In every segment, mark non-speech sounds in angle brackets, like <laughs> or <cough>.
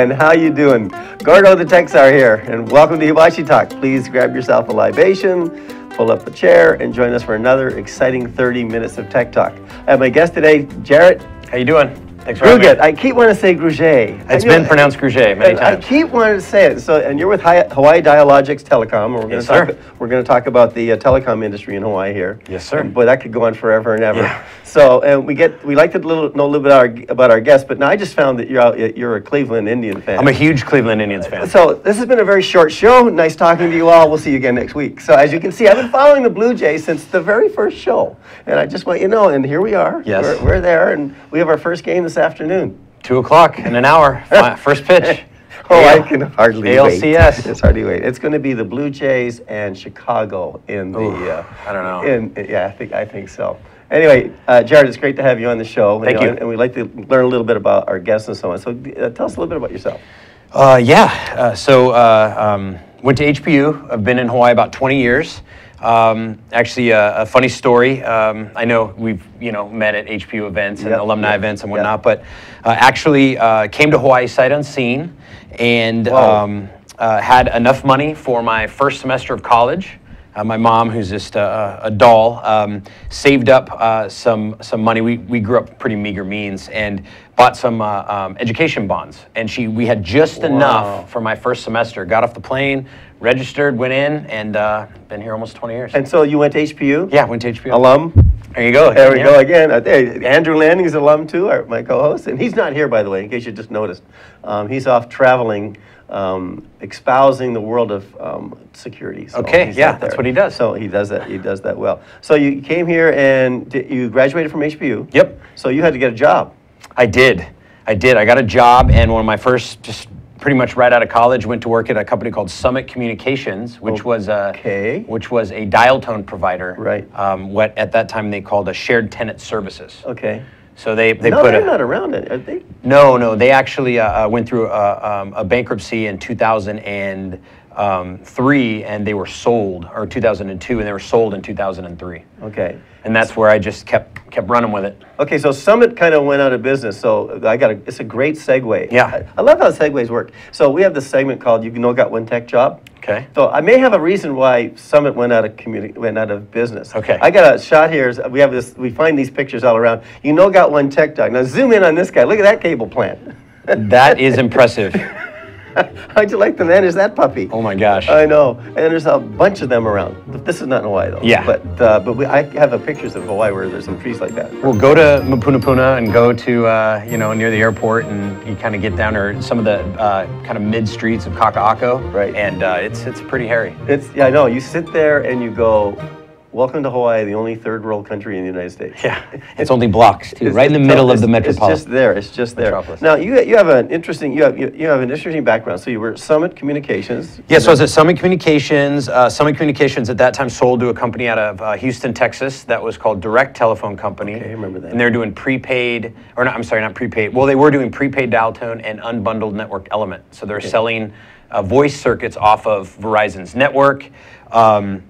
And how you doing? Gordo the Texar here, and welcome to Hibachi Talk. Please grab yourself a libation, pull up a chair, and join us for another exciting 30 minutes of Tech Talk. I have my guest today, Jared How you doing? Thanks for having me. Gruget. I keep wanting to say Gruget. It's I know- been pronounced Gruget many and I times. keep wanting to say it. So, and you're with Hawaii Dialogix Telecom. We're going Yes, to talk. sir. We're going to talk about the uh, telecom industry in Hawaii here. Yes, sir. But that could go on forever and ever. Yeah. So, and we get we like to little, know a little bit our, about our guests. But now I just found that you're out, you're a Cleveland Indian fan. I'm a huge Cleveland Indians fan. So this has been a very short show. Nice talking to you all. We'll see you again next week. So as you can see, I've been following the Blue Jays since the very first show, and I just want you to know. And here we are. Yes. we're, we're there, and we have our first game this afternoon. Two o'clock in an hour. <laughs> First pitch. Oh, I can hardly wait. ALCS. It's hardly wait. It's going to be the Blue Jays and Chicago in the. Oof, uh, I don't know. In, yeah, I think I think so. Anyway, uh, Jared, it's great to have you on the show. Thank know, you. And, and we'd like to learn a little bit about our guests and so on. So uh, tell us a little bit about yourself. Uh, yeah. Uh, so uh, um, went to HPU. I've been in Hawaii about 20 years. Um, actually, uh, a funny story. Um, I know we've you know met at HPU events and Yep, alumni yep, events and yep. whatnot, but uh, actually uh, came to Hawaii sight unseen, and um, uh, had enough money for my first semester of college. Uh, my mom, who's just a, a doll, um, saved up uh, some some money. We, we grew up pretty meager means and bought some uh, um, education bonds. And she we had just Wow. enough for my first semester. Got off the plane, registered, went in, and uh, been here almost 20 years. And so you went to HPU? yeah, went to HPU. Alum? There you go. There we Yeah. go again. Uh, there, is Landing's alum too, our, my co-host, and he's not here by the way, in case you just noticed. Um, he's off traveling, um, espousing the world of um, security. So Okay, yeah, that's what he does. So he does that. He does that well. So you came here and you graduated from HPU. Yep. So you had to get a job. I did. I did. I got a job, and one of my first, just pretty much right out of college, went to work at a company called Summit Communications, which was a which was a dial tone provider. Right. Um, what at that time they called a shared tenant services. Okay. So they they no, put they're a not around it. Are they? no no they actually uh, uh, went through a, um, a bankruptcy in 2003, and they were sold or 2002, and they were sold in 2003. Okay. And that's where I just kept kept running with it. Okay, so Summit kind of went out of business. So I got a, it's a great segue. Yeah. I, I love how segues work. So we have this segment called "You Know Got One Tech Job." Okay. So I may have a reason why Summit went out of community went out of business. Okay. I got a shot here. We have this. We find these pictures all around. You know, got one tech job. Now zoom in on this guy. Look at that cable plant. That is impressive. <laughs> <laughs> How'd you like to manage that puppy? Oh my gosh. I know, and there's a bunch of them around. This is not in Hawaii though. Yeah. But uh, but we, I have a pictures of Hawaii where there's some trees like that. Well, go to Mapunapuna and go to uh, you know near the airport, and you kind of get down or some of the uh, kind of mid streets of Kaka'ako. Right. And uh, it's it's pretty hairy. It's yeah, I know. You sit there and you go, "Welcome to Hawaii, the only third world country in the United States." Yeah. <laughs> It's only blocks too, right in the middle of the metropolitan. It's just there. It's just there. Metropolis. Now you you have an interesting you have you, you have an interesting background. So you were at Summit Communications. Yeah, so I was at Summit Communications. Uh, Summit Communications at that time sold to a company out of uh, Houston, Texas that was called Direct Telephone Company. Okay, I remember that. And they're doing prepaid, or not, I'm sorry, not prepaid. Well, they were doing prepaid dial tone and unbundled network element. So they're selling uh, voice circuits off of Verizon's network. Um,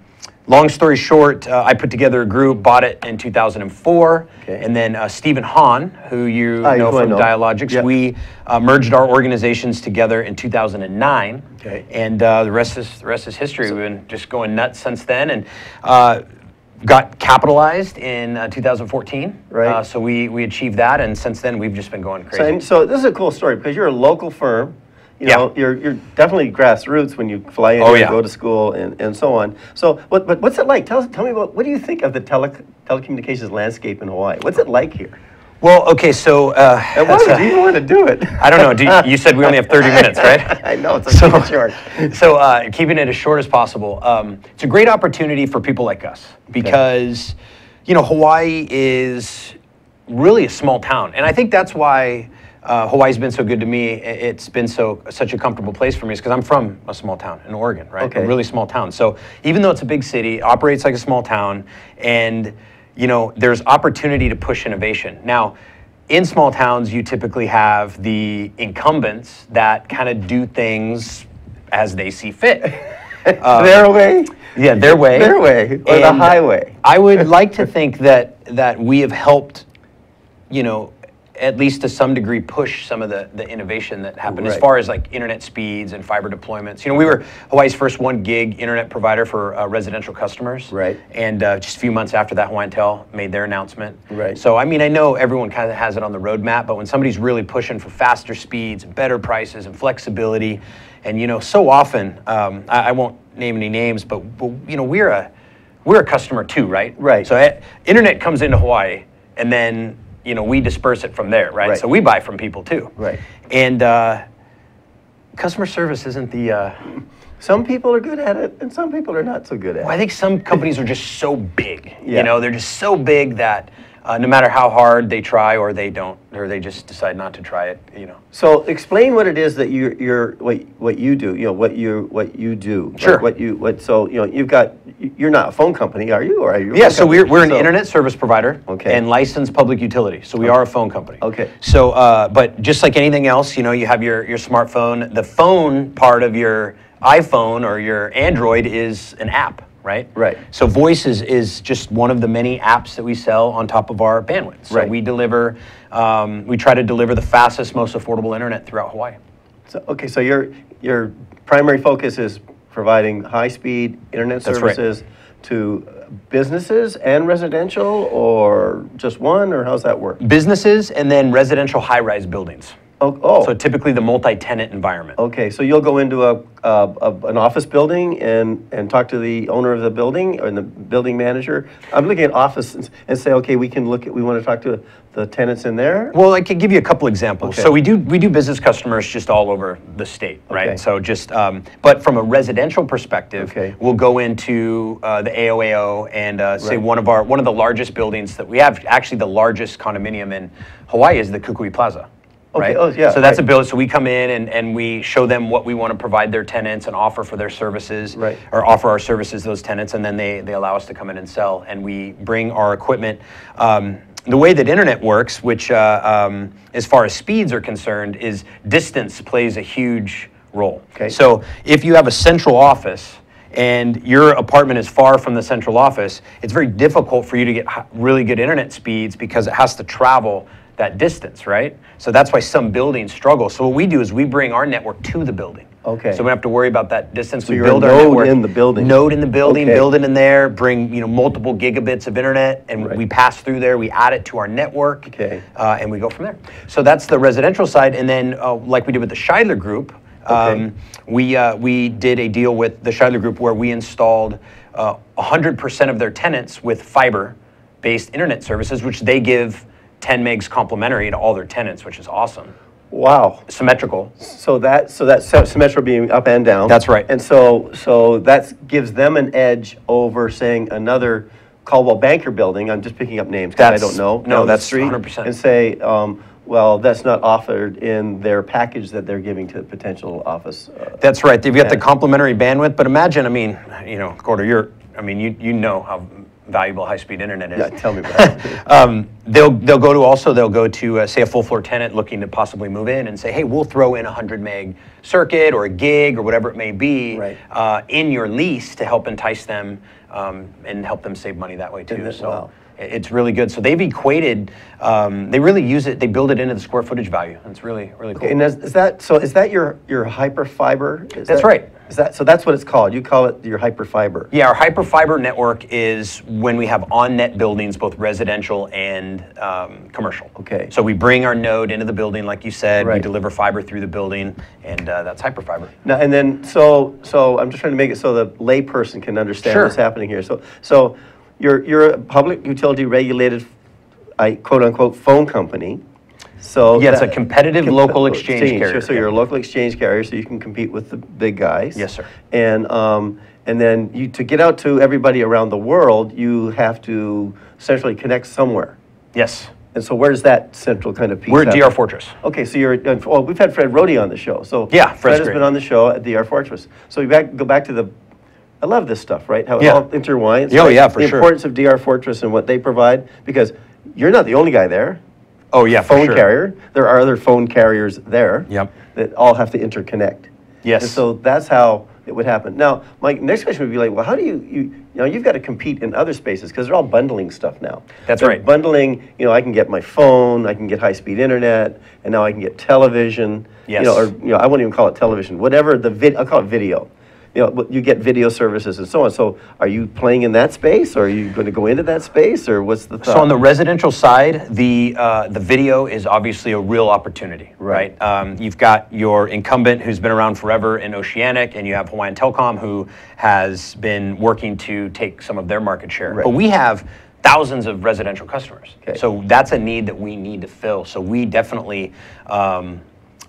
long story short, uh, I put together a group, bought it in 2004. Okay. And then uh, Stephen Hahn, who you Ah, know who from know. Dialogix, Yep. we uh, merged our organizations together in 2009. Okay. And uh, the rest is the rest is history. We've been just going nuts since then, and uh, got capitalized in uh, 2014. Right. Uh, so we we achieved that, and since then we've just been going So, crazy. and so this is a cool story because you're a local firm. You Yeah. know, you're you're definitely grassroots when you fly in Oh, and yeah. go to school and, and so on. So, what but what's it like? Tell us, tell me about what do you think of the tele, telecommunications landscape in Hawaii? What's it like here? well, okay, so uh, And why would you want to do it? <laughs> I don't know. Do you, you said we only have 30 <laughs> minutes, right? I know it's a So- short. so uh, keeping it as short as possible. Um, it's a great opportunity for people like us because, you know, Hawaii is really a small town, and I think that's why uh, Hawaii's been so good to me. It's been so such a comfortable place for me, is because I'm from a small town in Oregon, right? Okay. A really small town. So even though it's a big city, operates like a small town, and you know, there's opportunity to push innovation. Now, in small towns, you typically have the incumbents that kind of do things as they see fit. <laughs> their way, Yeah, their way. their way, or the highway. I would like to <laughs> think that that we have helped, you know, at least to some degree, push some of the, the innovation that happened as far as like internet speeds and fiber deployments. You know, we were Hawaii's first one gig internet provider for uh, residential customers. Right. And uh, just a few months after that, Hawaiian Tel made their announcement. Right. So, I mean, I know everyone kind of has it on the roadmap, but when somebody's really pushing for faster speeds, better prices, and flexibility, and you know, so often, um, I, I won't name any names, but, but you know, we're a we're a customer too, right? Right. So, eh, internet comes into Hawaii, and then you know we disperse it from there, right? Right. So we buy from people too. Right. And uh, customer service isn't the. Uh, Some people are good at it, and some people are not so good at Well, I think some companies are just so big. Yeah. You know, they're just so big that uh, no matter how hard they try or they don't, or they just decide not to try it, you know. So explain what it is that you, you're, what, what you do. You know what you, what you do. Like, Sure. what you, what. So you know you've got. You're not a phone company, are you? Or are you? Yeah, so we're, we're an So- internet service provider Okay. and licensed public utility. So we are a phone company. Okay. So, uh, but just like anything else, you know, you have your, your smartphone. The phone part of your iPhone or your Android is an app, right? Right. So voice is, is just one of the many apps that we sell on top of our bandwidth. So Right. we deliver, um, we try to deliver the fastest, most affordable internet throughout Hawaii. So, okay, so your your primary focus is providing high-speed internet That's right. services to businesses and residential, or just one, or how's that work? Businesses and then residential high-rise buildings. Oh, oh. So typically the multi-tenant environment. Okay, so you'll go into a, a, a- an office building and, and talk to the owner of the building or the building manager. I'm looking at office and, and say, okay, we can look at, we want to talk to the tenants in there. Well, I can give you a couple examples. Okay. So we do we do business customers just all over the state, right? Okay. So just um, but from a residential perspective, Okay. we'll go into uh, the AOAO and uh, say Right. one of our one of the largest buildings that we have. Actually, the largest condominium in Hawaii is the Kukui Plaza. Okay, Right. oh, yeah, So that's right. a build. So we come in and, and we show them what we want to provide their tenants and offer for their services, Right. or offer our services to those tenants, and then they, they allow us to come in and sell. And we bring our equipment. Um, the way that internet works, which uh, um, as far as speeds are concerned, is distance plays a huge role. Okay. So if you have a central office and your apartment is far from the central office, it's very difficult for you to get really good internet speeds because it has to travel that distance, right? So that's why some buildings struggle. So what we do is we bring our network to the building. Okay. So we don't have to worry about that distance. we you're a build our node network in the building. Node in the building, Okay. build it in there, bring you know multiple gigabits of internet, and Right. we pass through there. We add it to our network, Okay. uh, and we go from there. So that's the residential side, and then uh, like we did with the Scheidler Group, um, we uh, we did a deal with the Scheidler Group where we installed uh, 100% of their tenants with fiber-based internet services, which they give 10 megs complimentary to all their tenants, which is awesome. Wow. Symmetrical. So that, so that symmetrical being up and down. That's right. And so, so that gives them an edge over saying another Coldwell Banker building, I'm just picking up names because I don't know. no, that's street, 100%. And say, um, well, that's not offered in their package that they're giving to the potential office. uh, That's right. They've got the Yeah. complimentary bandwidth, but imagine, I mean, you know, Gordo, you're, I mean, you, you know how valuable high-speed internet is. Yeah, tell me about <laughs> it. um, they'll they'll go to also they'll go to uh, say a full floor tenant looking to possibly move in and say, hey, we'll throw in a hundred meg circuit or a gig or whatever it may be Right. uh, in your lease to help entice them um, and help them save money that way too. that- so. wow. It- It's really good. So they've equated. Um, they really use it. They build it into the square footage value. And It's really, really cool. And is, is that, so is that your, your hyperfiber? Is That's that- right. Is that, so that's what it's called? You call it your hyperfiber? Yeah, our hyperfiber network is when we have on-net buildings, both residential and um, commercial. Okay. So we bring our node into the building, like you said. right. We deliver fiber through the building, and uh, that's hyperfiber. Now, and then, so, so I'm just trying to make it so the layperson can understand Sure. what's happening here. So, so you're, you're a public utility regulated, I quote unquote, phone company. So. Yeah, it's a that- competitive local exchange carrier, So you're a local exchange carrier, so you can compete with the big guys. Yes, sir. And, um, and then you, to get out to everybody around the world, you have to essentially connect somewhere. Yes. And so where's that central kind of piece? We're at happen? DRFortress. Okay, so you're, well, we've had Fred Rodi on the show, so. Yeah, Fred has great. been on the show at DRFortress. So we back, go back to the, I love this stuff, right? How it Yeah. all intertwines. Oh, right? yeah, for The sure. importance of DRFortress and what they provide, because you're not the only guy there. Oh yeah, for Phone sure. carrier, there are other phone carriers there. Yep. That all have to interconnect. Yes. And so that's how, it would happen. Now, my next question would be like, well, how do you, you, you know, you've got to compete in other spaces because they're all bundling stuff now. That's They're right. Bundling, you know, I can get my phone, I can get high-speed internet, and now I can get television. Yes. You know, or, you know, I won't even call it television, whatever the vid, I'll call it video. You know, you get video services and so on. So are you playing in that space or are you going to go into that space or what's the thought? So on the residential side, the uh, the video is obviously a real opportunity, Right. right? Um, you've got your incumbent who's been around forever in Oceanic, and you have Hawaiian Telcom who has been working to take some of their market share. Right. But we have thousands of residential customers, Okay. so that's a need that we need to fill. So we definitely um,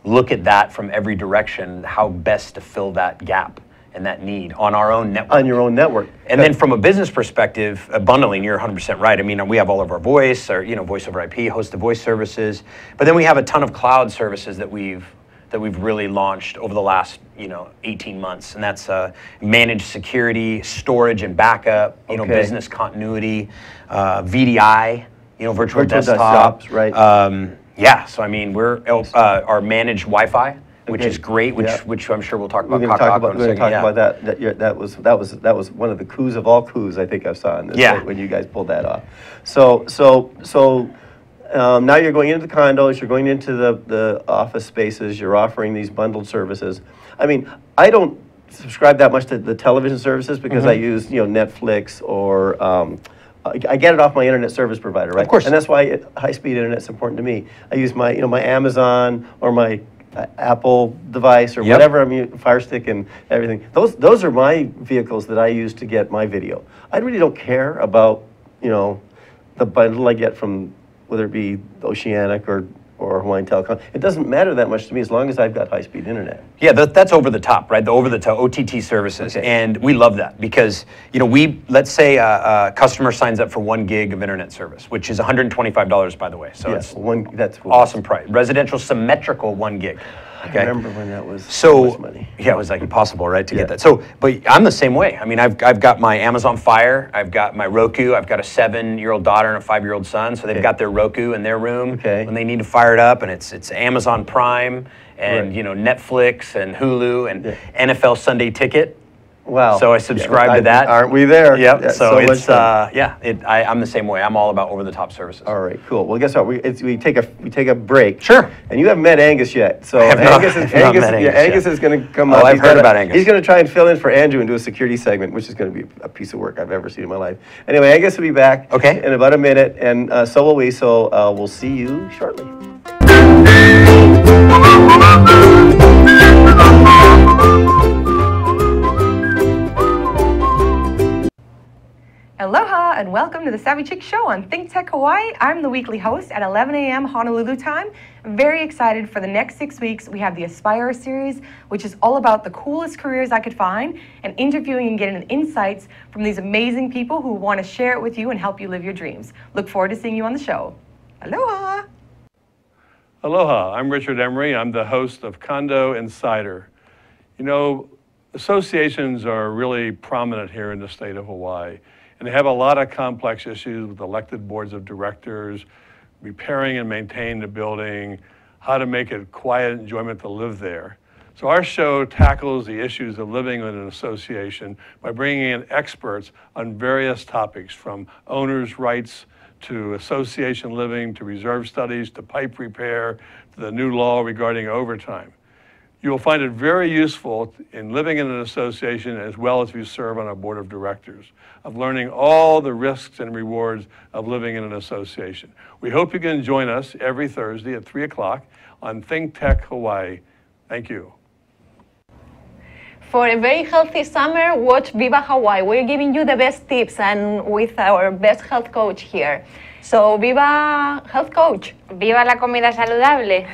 look at that from every direction, how best to fill that gap and that need on our own network. on your own network. And then from a business perspective, uh, bundling, you're 100% right. I mean, we have all of our voice, or you know, voice over IP, hosted voice services, but then we have a ton of cloud services that we've that we've really launched over the last you know 18 months, and that's uh, managed security, storage and backup, you know, business continuity, uh, VDI, you know, virtual, Virtual desktop, desktops, right. Um, yeah, so I mean, we're uh, our managed Wi-Fi, which is great, which Yeah. which I'm sure we'll talk We're about. going to talk about, we're talk yeah. about that. That, that was that was that was one of the coups of all coups I think I've saw in this Yeah. when you guys pulled that off. So so so um, now you're going into the condos, you're going into the the office spaces, you're offering these bundled services. I mean, I don't subscribe that much to the television services because I Mm-hmm. use you know Netflix or. Um, I I get it off my internet service provider, right? Of course. and that's why high-speed internet's important to me. I use my, you know, my Amazon or my uh, Apple device or Yep. whatever I'm using, Fire Stick and everything. Those those are my vehicles that I use to get my video. I really don't care about, you know, the bundle I get from whether it be Oceanic or or Hawaiian Telecom. It doesn't matter that much to me as long as I've got high-speed internet. Yeah, that, that's over the top, right? The over the top OTT services, Okay. and we love that because you know we let's say a, a customer signs up for one gig of internet service, which is 125 dollars, by the way. So it's one that's awesome price. Residential symmetrical one gig. I remember when that was so money. yeah, it was like impossible, right, to Yeah. get that. So, but I'm the same way. I mean, I've I've got my Amazon Fire, I've got my Roku, I've got a seven-year-old daughter and a five-year-old son, so they've Okay. got their Roku in their room Okay. when they need to fire it up, and it's it's Amazon Prime and Right. you know Netflix and Hulu and Yeah. NFL Sunday Ticket. Wow. So I Yeah, subscribe I- to that. Aren't we there? Yep. Yeah, so, much it's uh, yeah, it, I, I'm the same way. I'm all about over-the-top services. All right, cool. Well, guess what? We, it's, we take a we take a break. Sure. And you haven't met Angus yet, so not- Angus, is, <laughs> Angus, yeah, Angus is going to come Oh, up. I've He's heard gonna- about Angus. He's going to try and fill in for Andrew and do a security segment, which is going to be a piece of work I've ever seen in my life. Anyway, Angus will be back. Okay. In about a minute, and uh, so will we. So uh, we'll see you shortly. Aloha and welcome to the Savvy Chick Show on Think Tech Hawaii. I'm the weekly host at 11 a.m. Honolulu time. I'm very excited for the next six weeks. We have the Aspire series, which is all about the coolest careers I could find and interviewing and getting insights from these amazing people who want to share it with you and help you live your dreams. Look forward to seeing you on the show. Aloha! Aloha, I'm Richard Emery. I'm the host of Condo Insider. You know, associations are really prominent here in the state of Hawaii, and they have a lot of complex issues with elected boards of directors, repairing and maintaining the building, how to make it quiet enjoyment to live there. So our show tackles the issues of living in an association by bringing in experts on various topics from owners' rights to association living to reserve studies to pipe repair to the new law regarding overtime. You will find it very useful in living in an association as well as if you serve on a board of directors of learning all the risks and rewards of living in an association. We hope you can join us every Thursday at 3 o'clock on Think Tech Hawaii. Thank you. For a very healthy summer, watch Viva Hawaii. We're giving you the best tips and with our best health coach here. So, Viva Health Coach. Viva la comida saludable.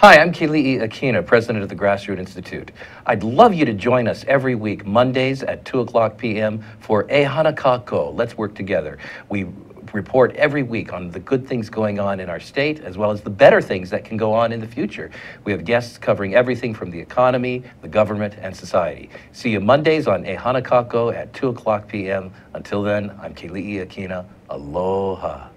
Hi, I'm Keli'i Akina, president of the Grassroot Institute. I'd love you to join us every week, Mondays at 2 o'clock p.m. for E Hana Kakou. Let's work together. We report every week on the good things going on in our state, as well as the better things that can go on in the future. We have guests covering everything from the economy, the government, and society. See you Mondays on E Hana Kakou at 2 o'clock p.m. Until then, I'm Keli'i Akina. Aloha.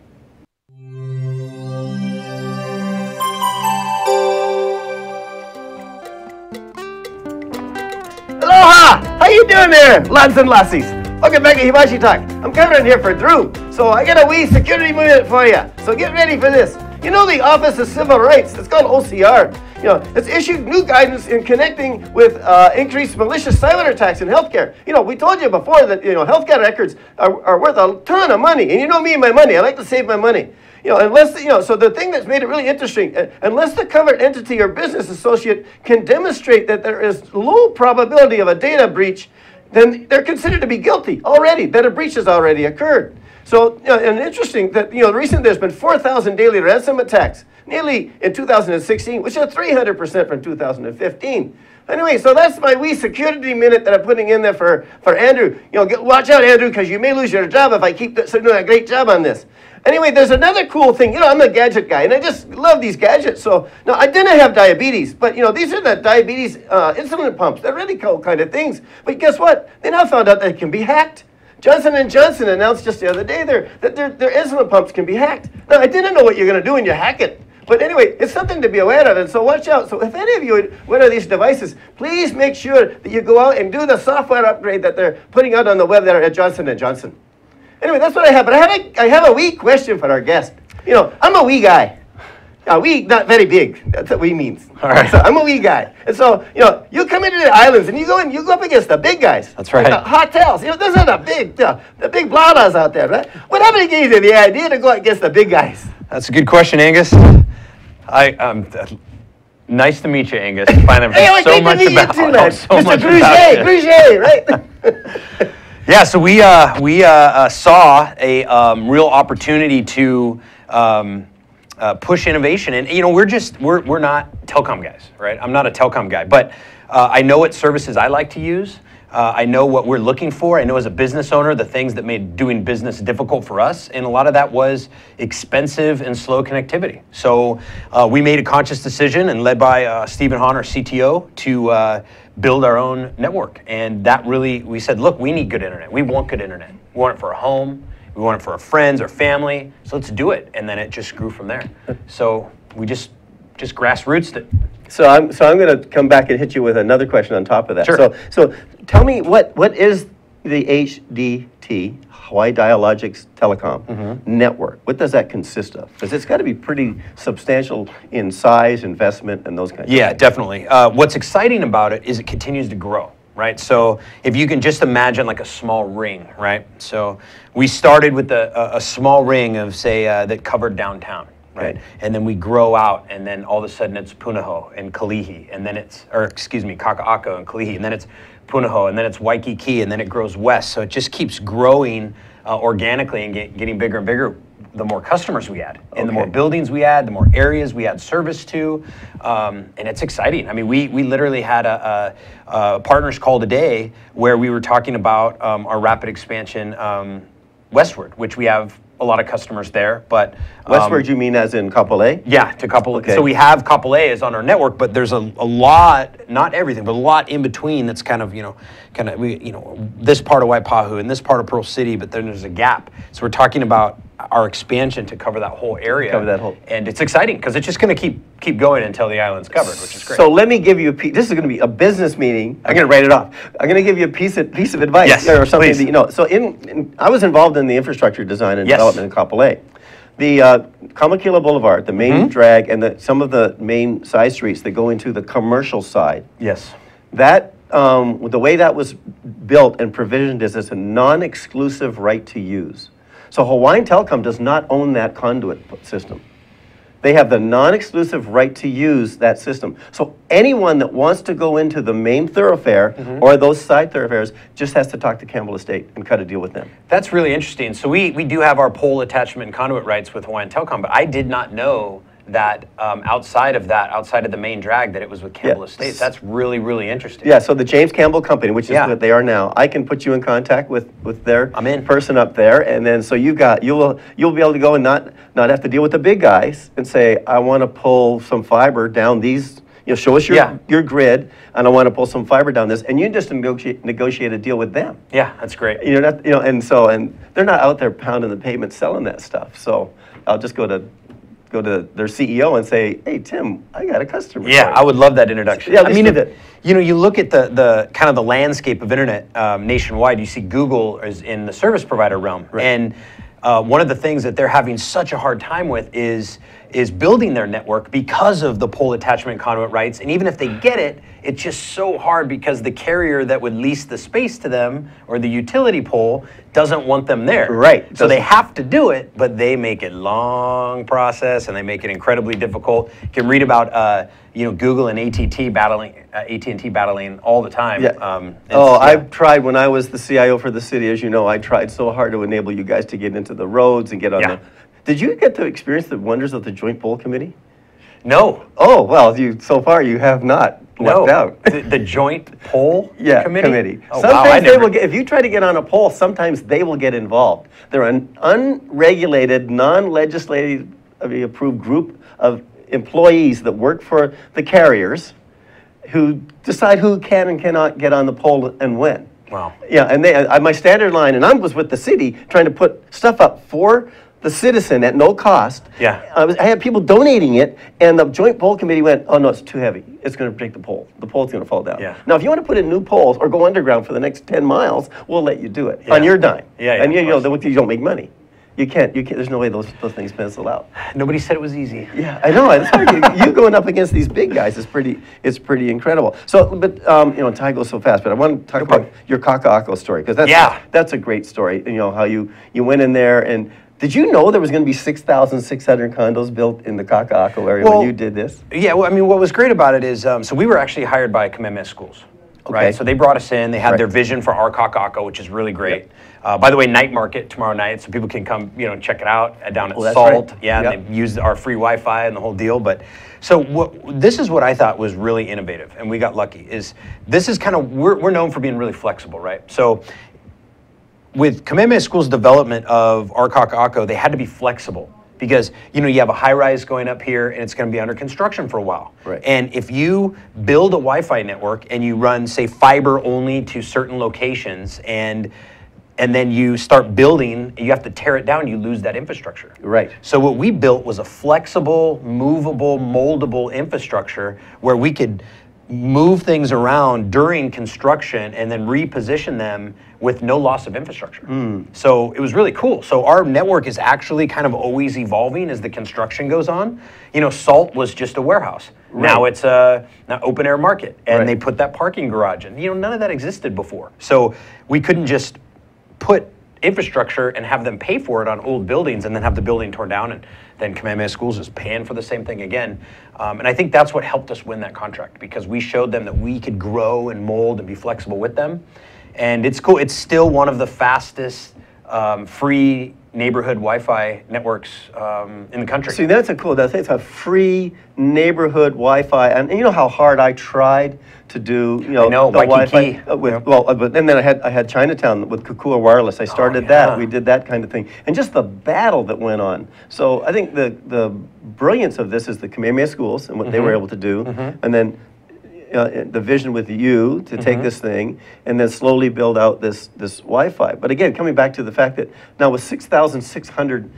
You doing there, lads and lassies? Welcome back to Hibachi Talk. I'm covering here for Drew, so I got a wee security minute for you. So get ready for this. You know the Office of Civil Rights, it's called OCR. You know, it's issued new guidance in connecting with uh, increased malicious cyber attacks in healthcare. You know, we told you before that, you know, healthcare records are, are worth a ton of money. And you know me and my money, I like to save my money. You know, unless, you know, so the thing that's made it really interesting, uh, unless the covered entity or business associate can demonstrate that there is low probability of a data breach, then they're considered to be guilty already, that a breach has already occurred. So, you know, and interesting that, you know, recently there's been 4,000 daily ransom attacks, nearly in 2016, which is 300% from 2015. Anyway, so that's my wee security minute that I'm putting in there for, for Andrew. You know, get, watch out, Andrew, because you may lose your job if I keep doing a great job on this. Anyway, there's another cool thing. You know, I'm a gadget guy, and I just love these gadgets. So now I didn't have diabetes, but you know, these are the diabetes uh, insulin pumps. They're really cool kind of things. But guess what? They now found out that they can be hacked. Johnson & Johnson announced just the other day there that their, their insulin pumps can be hacked. Now, I didn't know what you're going to do when you hack it. But anyway, it's something to be aware of, and so watch out. So if any of you would wear these devices, please make sure that you go out and do the software upgrade that they're putting out on the web there at Johnson & Johnson. Anyway, that's what I have. But I have a, I have a wee question for our guest. You know, I'm a wee guy. A wee, not very big. That's what wee means. All right. So I'm a wee guy. And so, you know, you come into the islands and you go in, you go up against the big guys. That's right. Like the hotels. You know, those are the big, the, the big bladas out there, right? What happened gave you the idea to go against the big guys? That's a good question, Angus. I um, nice to meet you, Angus. Find out Hey, I so much to about <laughs> you too, oh, so Mr. much Grugett, about right? <laughs> <laughs> Yeah, so we uh, we uh, uh, saw a um, real opportunity to um, uh, push innovation, and you know we're just we're we're not telecom guys, right? I'm not a telecom guy, but uh, I know what services I like to use. Uh, I know what we're looking for. I know as a business owner the things that made doing business difficult for us, and a lot of that was expensive and slow connectivity. So uh, we made a conscious decision, and led by uh, Stephen Hahn, our CTO, to uh, build our own network. And that really, we said, look, we need good internet. We want good internet. We want it for our home. We want it for our friends, our family. So let's do it. And then it just grew from there. So we just just grassroots it. So I'm so I'm going to come back and hit you with another question on top of that. Sure. So so tell me what what is the HDT Hawaii Dialogix Telecom Mm-hmm. network? What does that consist of? Because it's got to be pretty substantial in size, investment, and those kinds. Yeah, of things. definitely. Uh, what's exciting about it is it continues to grow, right? So if you can just imagine like a small ring, right? So we started with a, a, a small ring of say uh, that covered downtown. Right, Okay. and then we grow out, and then all of a sudden it's Punahou and Kalihi, and then it's, or excuse me, Kaka'ako and Kalihi, and then it's Punahou, and then it's Waikiki, and then it grows west. So it just keeps growing uh, organically and get, getting bigger and bigger. The more customers we add, and the more buildings we add, the more areas we add service to, um, and it's exciting. I mean, we we literally had a, a, a partners call today where we were talking about um, our rapid expansion um, westward, which we have a lot of customers there, but um, Westward, you mean as in Kapolei? yeah, to couple. Okay. So we have Kapolei is on our network, but there's a, a lot, not everything, but a lot in between. That's kind of you know, kind of we you know this part of Waipahu and this part of Pearl City, but then there's a gap. So we're talking about our expansion to cover that whole area. Cover that whole- and it's exciting because it's just going to keep keep going until the island's covered, which is great. So let me give you a piece. This is going to be a business meeting. I'm going to write it off. I'm going to give you a piece of piece of advice Yes, or something please. that you know. So in, in I was involved in the infrastructure design and Yes. development in Kapolei. The uh, Kamokila Boulevard, the main Mm-hmm. drag, and the, some of the main side streets that go into the commercial side. yes. That um, the way that was built and provisioned is it's a non-exclusive right to use. So Hawaiian Telecom does not own that conduit system. They have the non-exclusive right to use that system. So anyone that wants to go into the main thoroughfare mm-hmm. or those side thoroughfares just has to talk to Campbell Estate and cut a deal with them. That's really interesting. So we, we do have our pole attachment and conduit rights with Hawaiian Telecom, but I did not know that um, outside of that, outside of the main drag, that it was with Campbell Yeah. Estates. That's really, really interesting. Yeah, so the James Campbell Company, which is Yeah. what they are now, I can put you in contact with, with their I'm in. person up there, and then so you've got you'll you'll be able to go and not not have to deal with the big guys and say, I want to pull some fiber down these. You know, show us your Yeah. your grid, and I want to pull some fiber down this, and you just negotiate negotiate a deal with them. Yeah, that's great. You're not, you know, and so and they're not out there pounding the pavement selling that stuff. So I'll just go to go to their CEO and say, "Hey, Tim, I got a customer." Yeah. I would love that introduction. Yeah, I mean, if, you know, you look at the the kind of the landscape of internet um, nationwide. You see Google is in the service provider realm, and uh, one of the things that they're having such a hard time with is is building their network because of the pole attachment conduit rights. And even if they get it, it's just so hard because the carrier that would lease the space to them or the utility pole doesn't want them there. Right. So they have to do it, but they make it long process and they make it incredibly difficult. You can read about uh, you know Google and AT&T battling uh, AT&T battling all the time. Yeah. Um, oh, yeah. I've tried when I was the CIO for the city. As you know, I tried so hard to enable you guys to get into the roads and get on Yeah. the. Did you get to experience the wonders of the Joint Pole Committee? no. Oh well, you so far you have not No, out. the, the joint pole <laughs> Yeah, committee. committee. Oh, sometimes wow, they never, will get, if you try to get on a pole, sometimes they will get involved. They're an unregulated, non-legislatively approved group of employees that work for the carriers who decide who can and cannot get on the pole and when. Wow. Yeah, and they, I, my standard line, and I was with the city trying to put stuff up for the citizen at no cost. Yeah. I, was, I had people donating it, and the joint pole committee went, "Oh no, it's too heavy. It's going to break the pole. The pole's going to fall down." Yeah. Now, if you want to put in new poles or go underground for the next ten miles, we'll let you do it Yeah. on your dime. Yeah, yeah, and you, you know, you don't make money. You can't. You can't. There's no way those those things pencil out. Nobody said it was easy. Yeah, I know. It's hard. you, you going up against these big guys is pretty. It's pretty incredible. So, but um, you know, time goes so fast. But I want to talk about your Kaka'ako story because that's Yeah. that's a great story. You know how you you went in there and. Did you know there was going to be 6,600 condos built in the Kaka'ako area Well, when you did this? Yeah, well, I mean, what was great about it is, um, so we were actually hired by Kamehameha Schools, Okay. right? So they brought us in. They had Right. their vision for our Kaka'ako, which is really great. Uh, by the way, night market tomorrow night, so people can come, you know, check it out uh, down at Oh, Salt. right. Yeah, Yep. and they use our free Wi-Fi and the whole deal. But so what, this is what I thought was really innovative, and we got lucky. Is this is kind of we're, we're known for being really flexible, right? So with Kamehameha School's development of our Kaka'ako, they had to be flexible because you know you have a high rise going up here and it's going to be under construction for a while. Right. And if you build a Wi-Fi network and you run say fiber only to certain locations and and then you start building, you have to tear it down, you lose that infrastructure. Right. So what we built was a flexible, movable, moldable infrastructure where we could move things around during construction and then reposition them with no loss of infrastructure. Hmm. So it was really cool. So our network is actually kind of always evolving as the construction goes on. You know, Salt was just a warehouse. Now it's a an open air market, and Right. they put that parking garage in. You know, none of that existed before. So we couldn't just put infrastructure and have them pay for it on old buildings and then have the building torn down and then Kamehameha Schools is paying for the same thing again. Um, and I think that's what helped us win that contract because we showed them that we could grow and mold and be flexible with them. And it's cool. It's still one of the fastest um, free neighborhood Wi-Fi networks um, in the country. See, that's a cool. That's it's a free neighborhood Wi-Fi, and, and you know how hard I tried to do. You know, know, the Waikiki. Wi-Fi uh, with well, uh, but and then I had I had Chinatown with Kukua Wireless. I started Oh, yeah. that. We did that kind of thing, and just the battle that went on. So I think the the brilliance of this is the Kamehameha schools and what they Mm-hmm. were able to do, and then. Uh, the vision with you to take Mm-hmm. this thing and then slowly build out this this Wi-Fi. But again, coming back to the fact that now with 6,600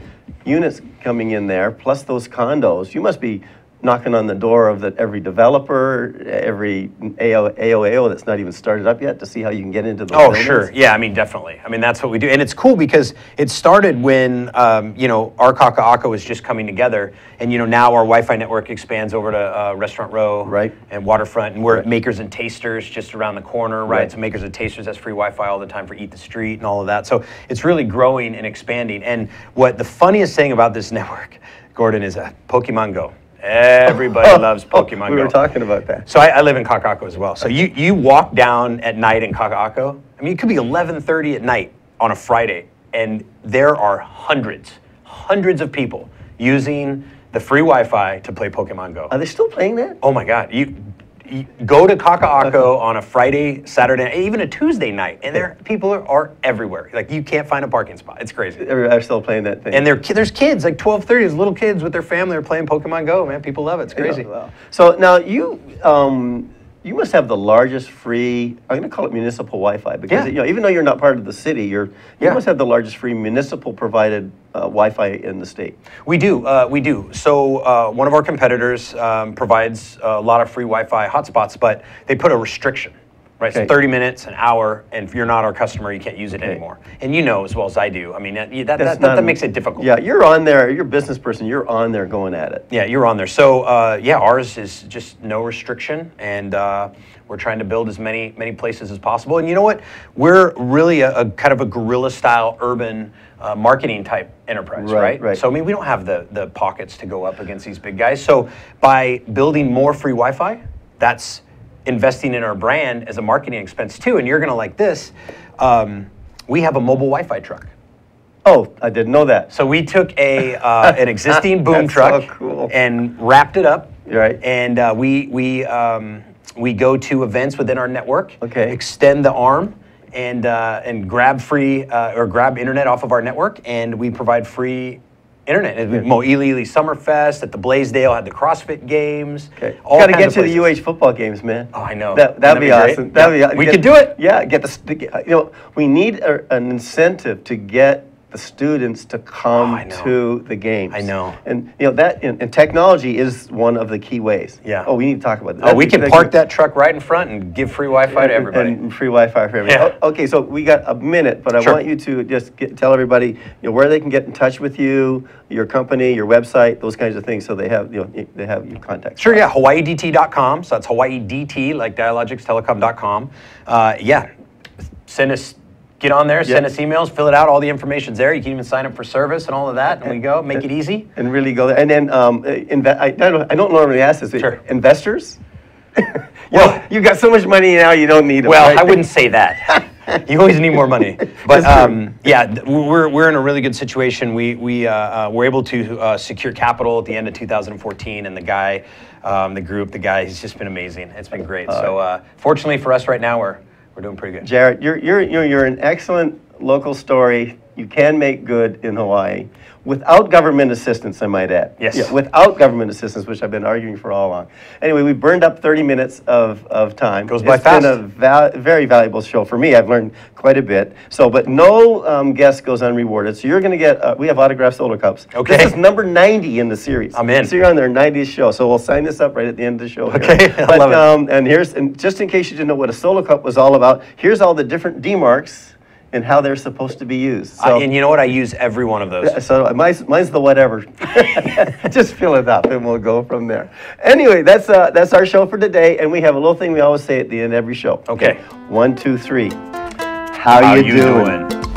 units coming in there, plus those condos, you must be knocking on the door of the, every developer, every AO, AOAO that's not even started up yet to see how you can get into the. Oh, buildings. sure. Yeah, I mean, definitely. I mean, that's what we do. And it's cool because it started when, um, you know, our Kaka'ako was just coming together. And, you know, now our Wi Fi network expands over to uh, Restaurant Row Right. and Waterfront. And we're Right. at Makers and Tasters just around the corner, right? Right. So Makers and Tasters has free Wi Fi all the time for Eat the Street and all of that. So it's really growing and expanding. And what the funniest thing about this <laughs> network, Gordon, is uh, Pokemon Go. Everybody oh, loves oh, Pokemon We Go. We were talking about that. So I, I live in Kaka'ako as well. So you, you walk down at night in Kaka'ako. I mean, it could be 11:30 at night on a Friday, and there are hundreds, hundreds of people using the free Wi-Fi to play Pokemon Go. Are they still playing that? Oh my God! You go to Kaka'ako <laughs> on a Friday, Saturday, even a Tuesday night, and there people are, are everywhere. Like you can't find a parking spot. It's crazy. They're still playing that thing. And there, there's kids like 12, 30, there's little kids with their family are playing Pokemon Go. Man, people love it. It's crazy. Yeah, wow. So now you, um, you must have the largest free. I'm going to call it municipal Wi-Fi because Yeah. you know even though you're not part of the city, you're you Yeah. must have the largest free municipal provided uh, Wi-Fi in the state. We do, uh, we do. So uh, one of our competitors um, provides a lot of free Wi-Fi hotspots, but they put a restriction, right? Okay. So 30 minutes, an hour, and if you're not our customer, you can't use it Okay. anymore. And you know as well as I do. I mean, that, that, that, that, that makes it difficult. Yeah, you're on there. You're a business person. You're on there going at it. Yeah, you're on there. So uh, yeah, ours is just no restriction, and uh, we're trying to build as many many places as possible. And you know what? We're really a, a kind of a guerrilla style urban uh, marketing type enterprise, Right, right? right. So I mean, we don't have the the pockets to go up against these big guys. So by building more free Wi-Fi, that's investing in our brand as a marketing expense too. And you're gonna like this. Um, we have a mobile Wi-Fi truck. Oh, I didn't know that. So we took a uh, <laughs> an existing boom truck so cool. and wrapped it up. Right. And uh, we we um, we go to events within our network. Okay. Extend the arm and uh, and grab free uh, or grab internet off of our network, and we provide free internet. And we Moiliili Summerfest at the Blaisdell had the CrossFit Games. Okay. all Got to get to the. UH football games, man. Oh, I know. That, that'd be, be awesome. That'd Yeah. be, We get- could do it. Yeah, get the, you know, we need a, an incentive to get the students to come Oh, to the games. I know. And, you know, that, and, and technology is one of the key ways. Yeah. Oh, we need to talk about that. Oh, we can park that truck right in front and give free Wi-Fi to everybody. And free Wi-Fi for everybody. Yeah. O- Okay, so we got a minute, but I Sure. want you to just get, tell everybody, you know, where they can get in touch with you, your company, your website, those kinds of things, so they have, you know, they have your contact. Sure, yeah, hawaiidt.com. So that's hawaiidt, like dialogicstelecom.com. Uh, yeah, send us, get on there, send us emails, fill it out. All the information's there. You can even sign up for service and all of that, and we go, make it easy. And really go there. And then, um, uh, inve- I, I don't, I don't normally ask this. Sure. Investors? <laughs> Well- you've got so much money now, you don't need them. Well, right? I wouldn't say that. <laughs> you always need more money. But um, yeah, we're, we're in a really good situation. We, we uh, uh, were able to uh, secure capital at the end of 2014, and the guy, um, the group, the guy, he's just been amazing. It's been great. so uh, fortunately for us right now, we're, we're doing pretty good. Jared, you're, you're, you're, you're an excellent local story. You can make good in Hawaii without government assistance, I might add. Yes. Yeah, without government assistance, which I've been arguing for all along. Anyway, we burned up 30 minutes of, of time. Goes by fast. It's been a val- very valuable show for me. I've learned quite a bit. So, but no um, guest goes unrewarded. So you're going to get, uh, we have autographed solo cups. Okay. This is number 90 in the series. I'm in. So you're on their 90th show. So we'll sign this up right at the end of the show. here. Okay, <laughs> I But, love it. um, and here's, and just in case you didn't know what a solo cup was all about, here's all the different demarks and how they're supposed to be used. So, Uh, and you know what? I use every one of those. so mine's, mine's the whatever. <laughs> just fill it up and we'll go from there. Anyway, that's, uh, that's our show for today. And we have a little thing we always say at the end of every show. Okay. One, two, three. How, you, doing?